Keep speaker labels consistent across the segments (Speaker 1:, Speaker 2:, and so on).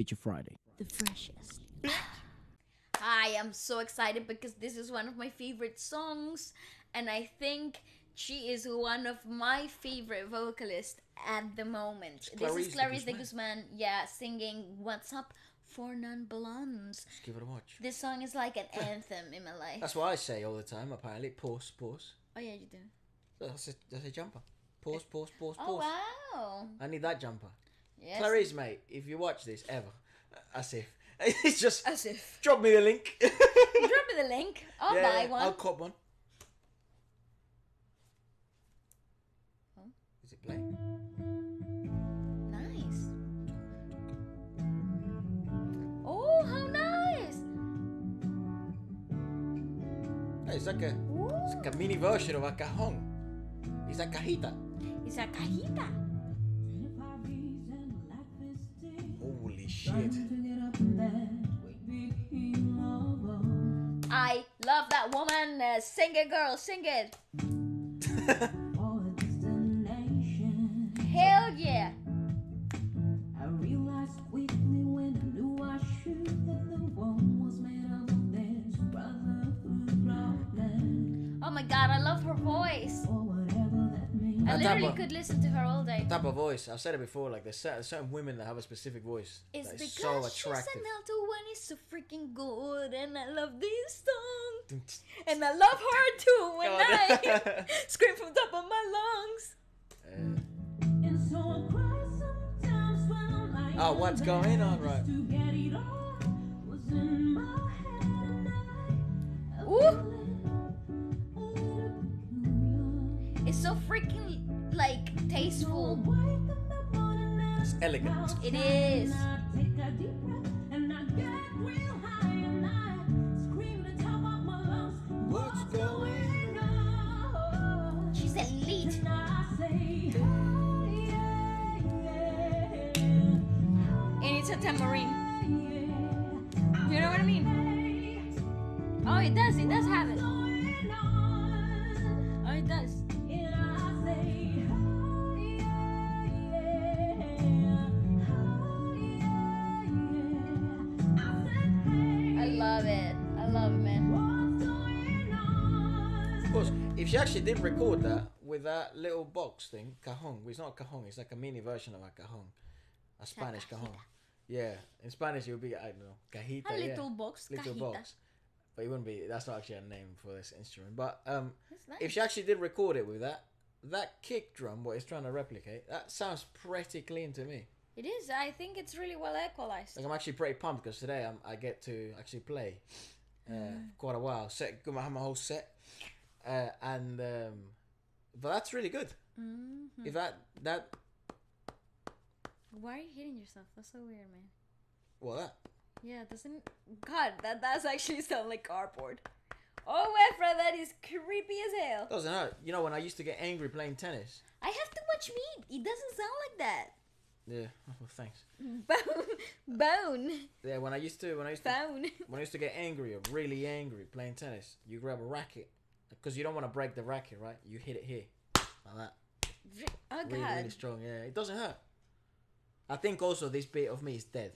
Speaker 1: Feature Friday.
Speaker 2: the freshest. Hi, I'm so excited because this is one of my favorite songs, and I think she is one of my favorite vocalists at the moment. This is
Speaker 3: de
Speaker 2: Klarisse de
Speaker 3: Guzman.
Speaker 2: Guzman, yeah, singing "What's Up" for Non-Blondes.
Speaker 3: Let's give it a watch.
Speaker 2: This song is like an anthem in my life.
Speaker 3: That's what I say all the time. Apparently, pause, pause.
Speaker 2: Oh yeah, you do.
Speaker 3: That's a, that's a jumper. Pause, pause, pause, pause.
Speaker 2: Oh
Speaker 3: pause.
Speaker 2: wow.
Speaker 3: I need that jumper.
Speaker 2: Yes.
Speaker 3: Klarisse, mate, if you watch this ever, uh, as if it's just
Speaker 2: As if.
Speaker 3: drop me the link.
Speaker 2: Drop me the link. I'll
Speaker 3: Yeah,
Speaker 2: buy
Speaker 3: yeah,
Speaker 2: one.
Speaker 3: I'll cop one.
Speaker 2: Oh.
Speaker 3: Is it playing?
Speaker 2: Nice. Oh, how nice!
Speaker 3: Hey, it's like a
Speaker 2: Ooh.
Speaker 3: it's like a mini version of a cajon. It's a cajita.
Speaker 2: It's a cajita.
Speaker 3: Shit.
Speaker 2: I love that woman. Uh, sing it, girl, sing it. Hell yeah.
Speaker 4: I realized quickly when I knew I should that the world was made up of this brotherhood.
Speaker 2: Oh my god, I love her voice. I literally
Speaker 3: of-
Speaker 2: could listen to her all day.
Speaker 3: type of voice. I've said it before. Like there's certain, certain women that have a specific voice
Speaker 2: It's
Speaker 3: that
Speaker 2: because
Speaker 3: is so
Speaker 2: she's
Speaker 3: attractive.
Speaker 2: an alto one is so freaking good, and I love this song. And I love her too when I scream from top of my lungs.
Speaker 3: Uh,
Speaker 4: so I cry sometimes when I'm lying
Speaker 3: Oh, what's going on, right. What's going
Speaker 4: on?
Speaker 2: She's elite.
Speaker 4: And I say, hey, yeah, yeah,
Speaker 2: And it's a tambourine. You know what I mean? Oh, it does. It does have it.
Speaker 3: Actually did record that with that little box thing, cajon. It's not a cajon. It's like a mini version of a cajon, a Spanish cajon. Yeah, in Spanish it would be I don't know cajita.
Speaker 2: A
Speaker 3: yeah.
Speaker 2: little box.
Speaker 3: little
Speaker 2: cajita.
Speaker 3: box. But it wouldn't be. That's not actually a name for this instrument. But um,
Speaker 2: nice.
Speaker 3: if she actually did record it with that, that kick drum, what it's trying to replicate, that sounds pretty clean to me.
Speaker 2: It is. I think it's really well equalized.
Speaker 3: Like I'm actually pretty pumped because today I'm, I get to actually play uh,
Speaker 2: Mm.
Speaker 3: quite a while. Set, I have my whole set, uh, and um, but that's really good.
Speaker 2: Mhm.
Speaker 3: If that that
Speaker 2: Why are you hitting yourself? That's so weird, man.
Speaker 3: well that
Speaker 2: Yeah, doesn't. God, that does actually sound like cardboard. Oh, Efra, that is creepy as hell.
Speaker 3: doesn't hurt. You know when I used to get angry playing tennis.
Speaker 2: I have too much meat. It doesn't sound like that.
Speaker 3: Yeah, well, thanks.
Speaker 2: Bone, bone,
Speaker 3: Yeah, when I used to when I used to
Speaker 2: bone.
Speaker 3: when I used to get angry or really angry playing tennis, you grab a racket because you don't want to break the racket, right? You hit it here like that.
Speaker 2: Oh
Speaker 3: Really,
Speaker 2: God,
Speaker 3: really strong. Yeah, it doesn't hurt. I think also this bit of me is dead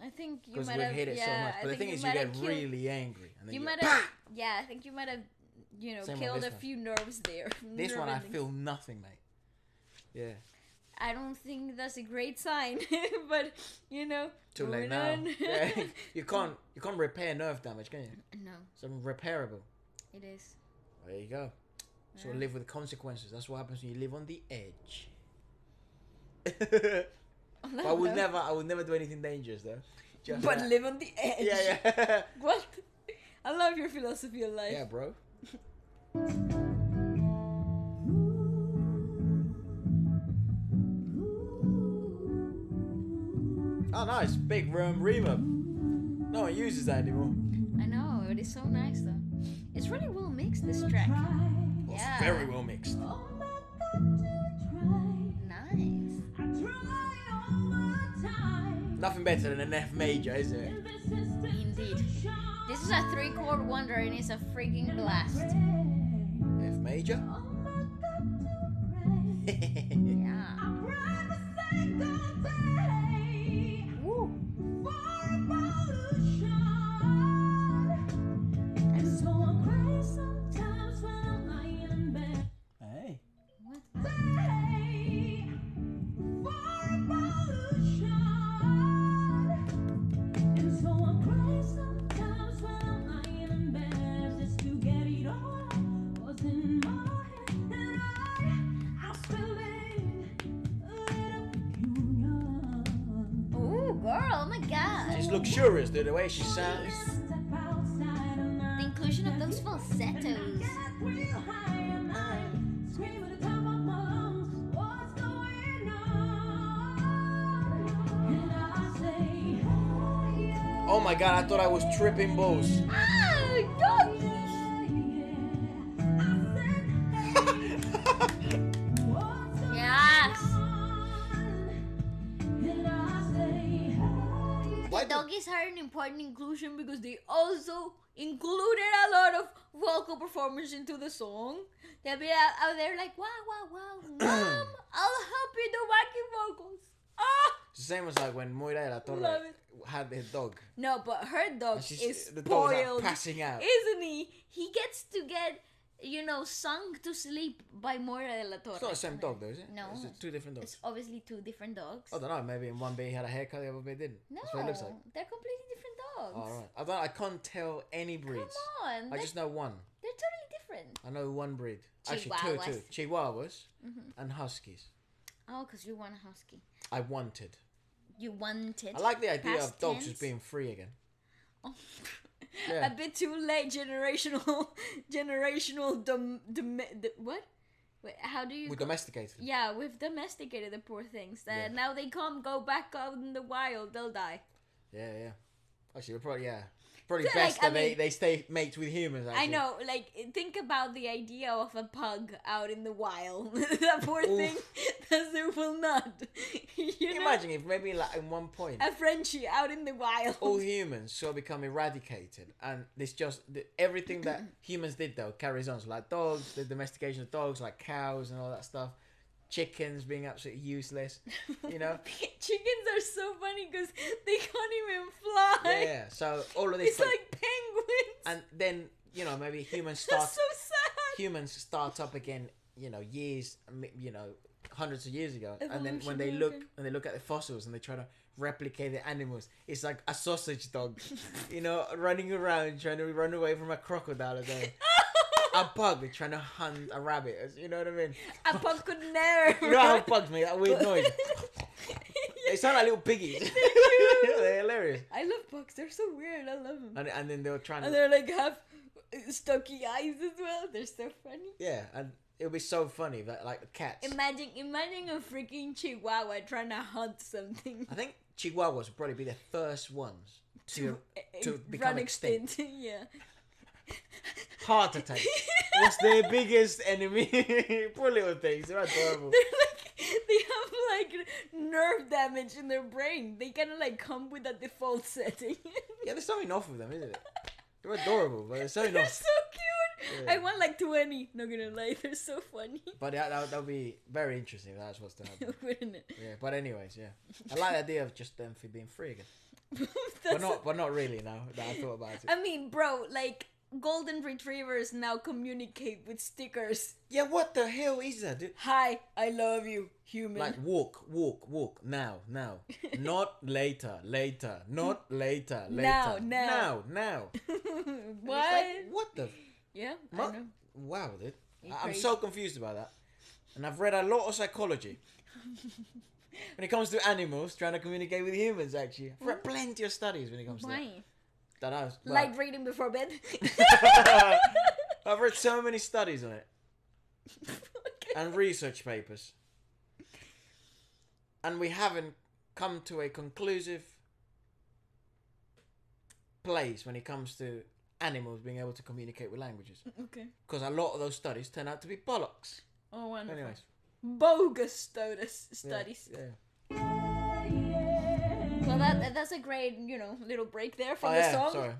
Speaker 2: I think you might have
Speaker 3: hit it
Speaker 2: yeah,
Speaker 3: so much.
Speaker 2: I
Speaker 3: the thing is, you get
Speaker 2: killed-
Speaker 3: really angry, and then
Speaker 2: You might have. Yeah, I think you might have. You know,
Speaker 3: Same
Speaker 2: killed a
Speaker 3: one.
Speaker 2: few nerves there.
Speaker 3: This
Speaker 2: nerve
Speaker 3: one I feel nothing, mate. Yeah,
Speaker 2: I don't think that's a great sign, but you know.
Speaker 3: too late now. yeah, you can't you can't repair nerve damage, can you?
Speaker 2: no,
Speaker 3: It's unrepairable.
Speaker 2: it is.
Speaker 3: There you go. So
Speaker 2: Yeah.
Speaker 3: live with the consequences. That's what happens when you live on the edge. I would
Speaker 2: note-
Speaker 3: never, I would never do anything dangerous though. Just
Speaker 2: But live on the edge.
Speaker 3: yeah, yeah,
Speaker 2: What? I love your philosophy of life.
Speaker 3: yeah, bro. Oh, nice, big room reverb. No one uses that anymore.
Speaker 2: I know, it is so nice though. It's really well mixed, this track.
Speaker 3: Well,
Speaker 2: Yeah.
Speaker 3: It's very well mixed.
Speaker 4: Oh, I got to try.
Speaker 2: Nice.
Speaker 4: I try all my time.
Speaker 3: Nothing better than an F major, is it?
Speaker 4: This is
Speaker 2: Indeed. This is a three chord wonder and it's a freaking blast.
Speaker 3: F major.
Speaker 4: Oh, I got.
Speaker 2: Yeah.
Speaker 3: Luxurious. The way she sounds.
Speaker 4: Step outside of my
Speaker 2: The inclusion of those falsettos.
Speaker 4: Get real high and I scream at the top of my lungs. What's going on? And I say, hey, yeah,
Speaker 3: Oh my god, I thought I was tripping balls.
Speaker 2: Ah,
Speaker 3: Why
Speaker 2: The
Speaker 3: the-
Speaker 2: doggies are an important inclusion because they also included a lot of vocal performers into the song. They'll be out, out there like, wow, wow, wow, mom, I'll help you do backing vocals. Ah!
Speaker 3: Same as like when Moira Dela Torre had his dog.
Speaker 2: No, but her dog is
Speaker 3: the dog's like
Speaker 2: spoiled,
Speaker 3: passing out.
Speaker 2: isn't he? He gets to get, you know, sung to sleep by Moira Dela Torre.
Speaker 3: It's not the same dog though, is it?
Speaker 2: No.
Speaker 3: It's two different dogs.
Speaker 2: It's obviously two different dogs.
Speaker 3: I don't know. Maybe in one bit he had a haircut, the other bit didn't.
Speaker 2: no,
Speaker 3: That's what it looks like.
Speaker 2: they're completely different dogs.
Speaker 3: All right. I don't. I can't tell any breeds.
Speaker 2: Come on,
Speaker 3: I just know one.
Speaker 2: they're totally different.
Speaker 3: I know one breed. Actually, two, two. Chihuahuas
Speaker 2: Mm-hmm.
Speaker 3: and huskies.
Speaker 2: Oh, because you want a husky.
Speaker 3: I wanted.
Speaker 2: You wanted.
Speaker 3: I like the idea of dogs
Speaker 2: tense.
Speaker 3: just being free again.
Speaker 2: Oh.
Speaker 3: Yeah.
Speaker 2: a bit too late. Generational, generational dom, dom, d- what? Wait, how do you?
Speaker 3: We
Speaker 2: go-
Speaker 3: domesticated.
Speaker 2: yeah, we've domesticated the poor things. Uh,
Speaker 3: Yeah.
Speaker 2: Now they can't go back out in the wild. They'll die.
Speaker 3: Yeah, yeah. Actually, we're probably yeah. Probably
Speaker 2: Yeah,
Speaker 3: best
Speaker 2: like,
Speaker 3: that they,
Speaker 2: mean-
Speaker 3: they stay mates with humans. Actually.
Speaker 2: I know. Like, think about the idea of a pug out in the wild. that poor
Speaker 3: Oof.
Speaker 2: thing, that it will not. you know,
Speaker 3: imagine if maybe like in one point
Speaker 2: a Frenchie out in the wild.
Speaker 3: all humans shall become eradicated and this just the, everything that humans did though carries on so like dogs the domestication of dogs like cows and all that stuff chickens being absolutely useless you know
Speaker 2: Chickens are so funny because they can't even fly.
Speaker 3: Yeah, so all of this
Speaker 2: It's like penguins.
Speaker 3: and then you know maybe humans start.
Speaker 2: That's so sad.
Speaker 3: humans start up again you know years you know hundreds of years ago and then when they look when they look at the fossils and they try to replicate the animals it's like a sausage dog you know running around trying to run away from a crocodile something. a pug trying to hunt a rabbit you know what i mean
Speaker 2: A pug could never.
Speaker 3: you know how pugs make that weird noise they sound like little piggies they're hilarious
Speaker 2: I love pugs. They're so weird. I love them.
Speaker 3: and, and then they were trying to
Speaker 2: And they're like have stocky eyes as well. They're so funny.
Speaker 3: yeah and it would be so funny that like cats
Speaker 2: Imagine, imagine a freaking chihuahua trying to hunt something.
Speaker 3: I think Chihuahuas would probably be the first ones to to eh,
Speaker 2: Run
Speaker 3: become extinct.
Speaker 2: yeah.
Speaker 3: Heart attack was their biggest enemy. Poor little things, they're adorable.
Speaker 2: They're like they have like nerve damage in their brain. They kind of like come with a default setting.
Speaker 3: Yeah, there's something off with them, isn't it? They're adorable, but there's
Speaker 2: They're
Speaker 3: off.
Speaker 2: so cute.
Speaker 3: Yeah.
Speaker 2: I want like twenty. Not gonna lie, they're so funny.
Speaker 3: But that that would be very interesting. If that's what's to happen.
Speaker 2: Wouldn't it?
Speaker 3: Yeah, but anyways, yeah, I like the idea of just them for being free again, but not but not really now that I thought about it.
Speaker 2: I mean, bro, like golden retrievers now communicate with stickers.
Speaker 3: Yeah, what the hell is that, dude?
Speaker 2: Hi, I love you, human.
Speaker 3: Like walk, walk, walk now, now, not later, later, not later, later,
Speaker 2: Now, now.
Speaker 3: now, now.
Speaker 2: What?
Speaker 3: like, what the?
Speaker 2: yeah, I know.
Speaker 3: Wow, dude.
Speaker 2: You're
Speaker 3: I'm
Speaker 2: crazy.
Speaker 3: so confused about that. And I've read a lot of psychology. when it comes to animals trying to communicate with humans, actually. I've read plenty of studies when it comes to
Speaker 2: Why?
Speaker 3: that. that Was, well,
Speaker 2: Light reading before bed.
Speaker 3: I've read so many studies on it
Speaker 2: Okay.
Speaker 3: and research papers. And we haven't come to a conclusive place when it comes to animals being able to communicate with languages.
Speaker 2: okay.
Speaker 3: Because a lot of those studies turn out to be bollocks.
Speaker 2: Oh, wonderful.
Speaker 3: Anyways.
Speaker 2: Bogus studies.
Speaker 3: yeah,
Speaker 2: Studies.
Speaker 3: Yeah.
Speaker 2: Well, that that- that's a great, you know, little break there from
Speaker 3: Oh,
Speaker 2: the
Speaker 3: yeah,
Speaker 2: song.
Speaker 3: sorry.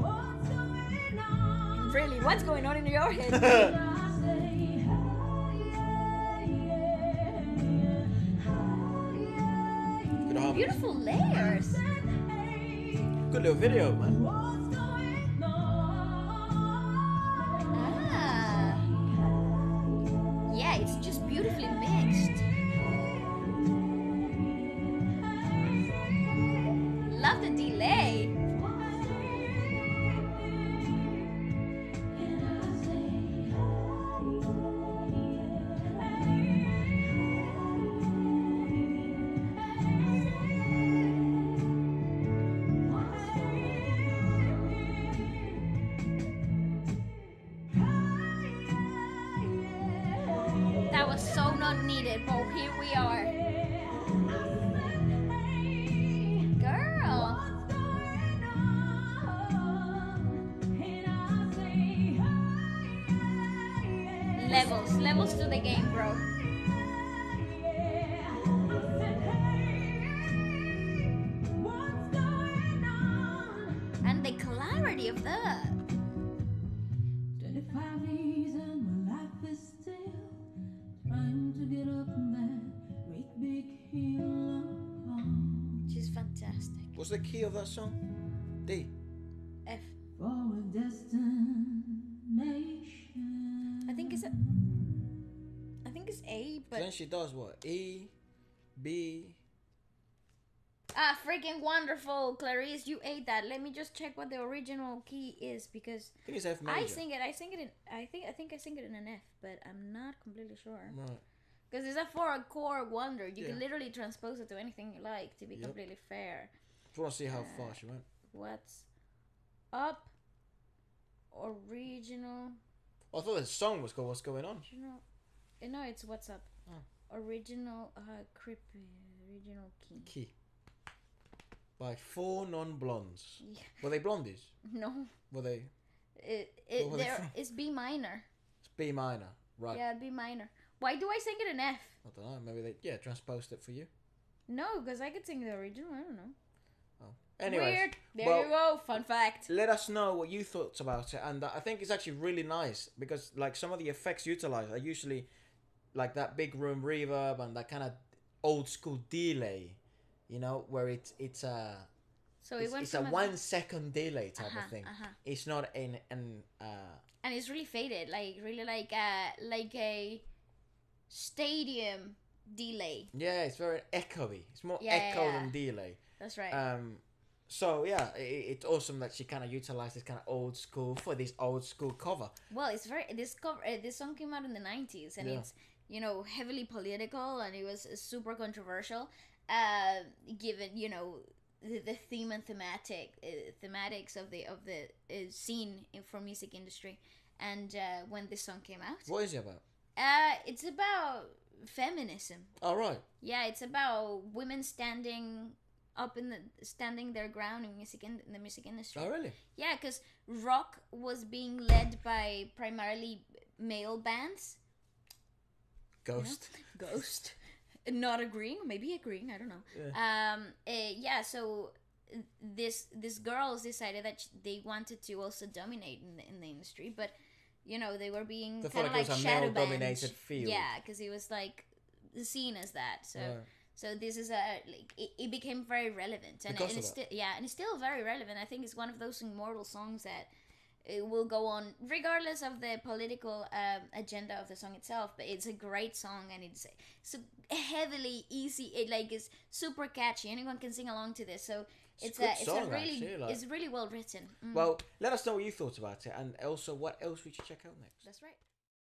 Speaker 4: what's going on?
Speaker 2: Really, what's going on in your head? Beautiful layers.
Speaker 3: Good little video, man.
Speaker 2: Need it, but here we are. Girl. Levels, levels to the game, bro. And the clarity of that.
Speaker 3: The key of that song? D.
Speaker 2: F.
Speaker 4: for a destination.
Speaker 2: I think it's a. I think it's A, but
Speaker 3: then she does what? E, B.
Speaker 2: ah, freaking wonderful, Klarisse, you ate that. Let me just check what the original key is because
Speaker 3: I think it's F major.
Speaker 2: I sing it. I sing it in. I think. I think I sing it in an F, but I'm not completely sure.
Speaker 3: Right.
Speaker 2: Because it's a four chord wonder. You can literally transpose it to anything you like. To be
Speaker 3: Yep.
Speaker 2: completely fair,
Speaker 3: If you want to see how far she went.
Speaker 2: what's up? Original.
Speaker 3: I thought the song was called What's Going On.
Speaker 2: Original. eh, No, it's what's up.
Speaker 3: Oh.
Speaker 2: Original. Uh, creepy. Original key.
Speaker 3: Key. By four non blondes.
Speaker 2: Yeah.
Speaker 3: Were they blondies?
Speaker 2: No.
Speaker 3: Were they?
Speaker 2: It, it
Speaker 3: were they
Speaker 2: it's B minor.
Speaker 3: It's B minor. Right.
Speaker 2: Yeah, B minor. Why do I sing it in F?
Speaker 3: I don't know. Maybe they, yeah, transposed it for you.
Speaker 2: No, because I could sing the original. I don't know.
Speaker 3: Anyways,
Speaker 2: Weird. There
Speaker 3: well-
Speaker 2: you go. Fun fact.
Speaker 3: let us know what you thought about it and i think it's actually really nice because like some of the effects utilized are usually like that big room reverb and that kind of old school delay you know where it's it's a
Speaker 2: So it
Speaker 3: it's,
Speaker 2: went
Speaker 3: it's a one second delay type
Speaker 2: Uh-huh,
Speaker 3: of thing
Speaker 2: uh-huh.
Speaker 3: it's not in an uh
Speaker 2: and it's really faded, like really like uh like a stadium delay.
Speaker 3: yeah it's very echoey it's more
Speaker 2: Yeah,
Speaker 3: echo
Speaker 2: yeah.
Speaker 3: than delay
Speaker 2: That's right.
Speaker 3: um so yeah it's awesome that she kind of utilized this kind of old school for this old school cover
Speaker 2: well, it's very this cover. Uh, this song came out in the '90s, and
Speaker 3: Yeah.
Speaker 2: it's you know heavily political, and it was uh, super controversial. Uh, given you know the, the theme and thematic uh, thematics of the of the uh, scene in, for music industry, and uh, when this song came out,
Speaker 3: what is it about
Speaker 2: uh, it's about feminism.
Speaker 3: all right
Speaker 2: Yeah, it's about women standing up in the standing their ground in music in, the music industry.
Speaker 3: oh really
Speaker 2: Yeah, because rock was being led by primarily male bands. you know?
Speaker 3: ghost
Speaker 2: Ghost. Not agreeing, maybe agreeing. I don't know.
Speaker 3: Yeah.
Speaker 2: Um. eh, yeah. So uh, this this girls decided that they wanted to also dominate in the, in the industry, but you know they were being kind of
Speaker 3: like
Speaker 2: like
Speaker 3: it was a
Speaker 2: shadow
Speaker 3: male-dominated field.
Speaker 2: Yeah, because it was like seen as that. So.
Speaker 3: Right.
Speaker 2: So this is a like it, it became very relevant and, and it's still yeah and it's still very relevant. I think it's one of those immortal songs that it will go on regardless of the political um, agenda of the song itself. But it's a great song and it's so heavily easy. It like is super catchy. Anyone can sing along to this. So
Speaker 3: It's a
Speaker 2: it's,
Speaker 3: good
Speaker 2: a, it's
Speaker 3: song,
Speaker 2: a really
Speaker 3: actually, like-
Speaker 2: it's really well written. Mm,
Speaker 3: Well, let us know what you thought about it, and also what else we should check out next.
Speaker 2: that's right.